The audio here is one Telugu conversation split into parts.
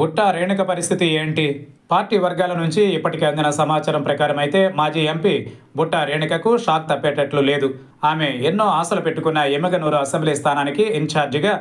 బుట్ట రేణుక పరిస్థితి ఏంటి? పార్టీ వర్గాల నుంచి ఇప్పటికే అందిన సమాచారం ప్రకారం అయితే మాజీ ఎంపీ బుట్ట రేణుకకు షాక్ తప్పేటట్లు లేదు. ఆమె ఎన్నో ఆశలు పెట్టుకున్న ఎమ్మెగనూరు అసెంబ్లీ స్థానానికి ఇన్ఛార్జిగా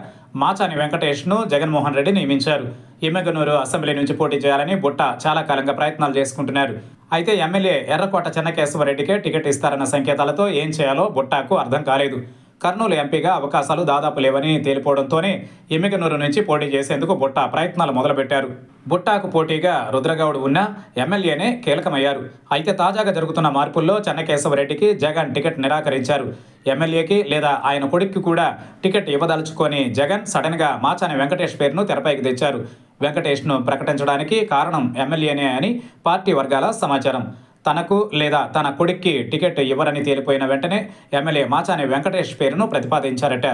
మాచాని వెంకటేష్ను జగన్మోహన్ రెడ్డి నియమించారు. ఎమ్మెగనూరు అసెంబ్లీ నుంచి పోటీ చేయాలని బుట్ట చాలా కాలంగా ప్రయత్నాలు చేసుకుంటున్నారు. అయితే ఎమ్మెల్యే ఎర్రకోట చెన్నకేశ్వరరెడ్డికే టికెట్ ఇస్తారన్న సంకేతాలతో ఏం చేయాలో బుట్టాకు అర్థం కాలేదు. కర్నూలు ఎంపీగా అవకాశాలు దాదాపు లేవని తేలిపోవడంతోనే ఎమ్మికనూరు నుంచి పోటీ చేసేందుకు బుట్ట ప్రయత్నాలు మొదలుపెట్టారు. బుట్టాకు పోటీగా రుద్రగౌడ్ ఉన్న ఎమ్మెల్యేనే కీలకమయ్యారు. అయితే తాజాగా జరుగుతున్న మార్పుల్లో చెన్నకేశవరెడ్డికి జగన్ టికెట్ నిరాకరించారు. ఎమ్మెల్యేకి లేదా ఆయన కొడుక్కి కూడా టికెట్ ఇవ్వదలుచుకొని జగన్ సడన్గా మాచాని వెంకటేష్ పేరును తెరపైకి తెచ్చారు. వెంకటేష్ను ప్రకటించడానికి కారణం ఎమ్మెల్యేనే అని పార్టీ వర్గాల సమాచారం. తనకు లేదా తన కొడుక్కి టికెట్ ఇవ్వరని తేలిపోయిన వెంటనే ఎమ్మెల్యే మాచాని వెంకటేష్ పేరును ప్రతిపాదించారట.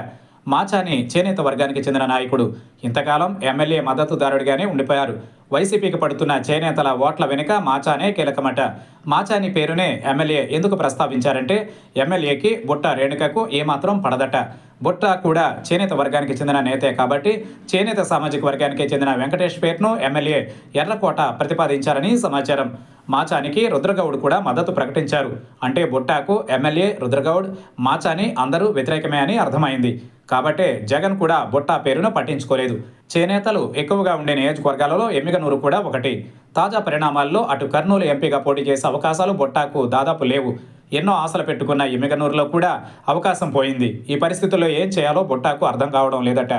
మాచాని చేనేత వర్గానికి చెందిన నాయకుడు. ఇంతకాలం ఎమ్మెల్యే మద్దతుదారుడిగానే ఉండిపోయారు. వైసీపీకి పడుతున్న చేనేతల ఓట్ల వెనుక మాచానే కీలకమట. మాచాని పేరునే ఎమ్మెల్యే ఎందుకు ప్రస్తావించారంటే ఎమ్మెల్యేకి బుట్ట రేణుకకు ఏమాత్రం పడదట. బుట్ట కూడా చేనేత వర్గానికి చెందిన నేతే కాబట్టి చేనేత సామాజిక వర్గానికి చెందిన వెంకటేష్ పేరును ఎమ్మెల్యే ఎర్రకోట ప్రతిపాదించారని సమాచారం. మాచానికి రుద్రగౌడ్ కూడా మద్దతు ప్రకటించారు. అంటే బుట్టాకు ఎమ్మెల్యే రుద్రగౌడ్ మాచాని అందరూ వ్యతిరేకమే అని అర్థమైంది. కాబట్టే జగన్ కూడా బుట్టా పేరును పట్టించుకోలేదు. చేనేతలు ఎక్కువగా ఉండే నియోజకవర్గాలలో ఎమ్మిగనూరు కూడా ఒకటి. తాజా పరిణామాల్లో అటు కర్నూలు ఎంపీగా పోటీ చేసే అవకాశాలు బొట్టాకు దాదాపు లేవు. ఎన్నో ఆశలు పెట్టుకున్న ఎమ్మిగనూరులో కూడా అవకాశం పోయింది. ఈ పరిస్థితుల్లో ఏం చేయాలో బొట్టాకు అర్థం కావడం లేదట.